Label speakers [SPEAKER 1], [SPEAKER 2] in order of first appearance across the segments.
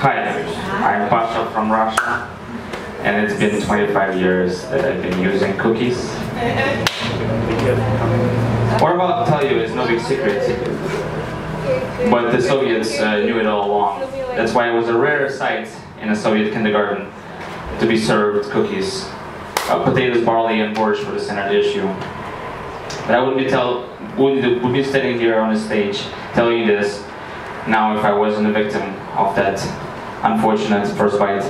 [SPEAKER 1] Hi, I'm Pasha from Russia, and it's been 25 years that I've been using cookies. What I'm about to tell you is no big secret, but the Soviets uh, knew it all along. That's why it was a rare sight in a Soviet kindergarten to be served cookies. Uh, potatoes, barley, and borscht were the center issue. But I wouldn't be tell wouldn't, would be standing here on the stage telling you this now if I wasn't a victim of that unfortunate first bite.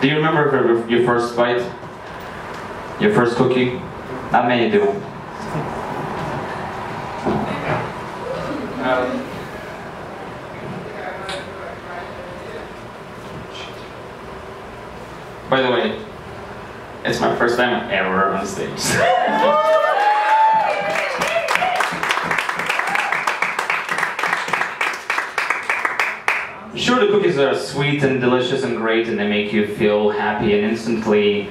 [SPEAKER 1] Do you remember your first bite? Your first cookie? Not many do. By the way, it's my first time ever on stage. Sure, the cookies are sweet and delicious and great, and they make you feel happy and instantly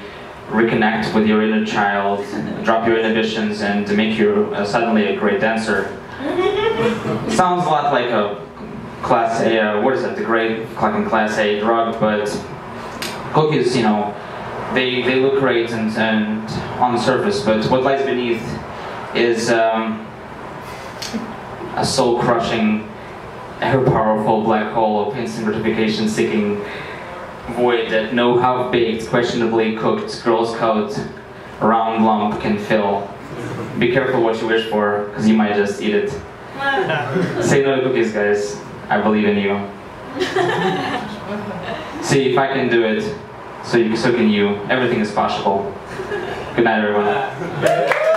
[SPEAKER 1] reconnect with your inner child, drop your inhibitions, and make you uh, suddenly a great dancer. Sounds a lot like a class A, uh, what is it, the great fucking class A drug, but cookies, you know, they, they look great and, and on the surface, but what lies beneath is um, a soul-crushing ever powerful black hole of instant gratification seeking void that no half-baked, questionably cooked Girl Scout round lump can fill. Be careful what you wish for, because you might just eat it. Say no to cookies, guys. I believe in you. See, if I can do it, so, you, so can you. Everything is possible. Good night, everyone.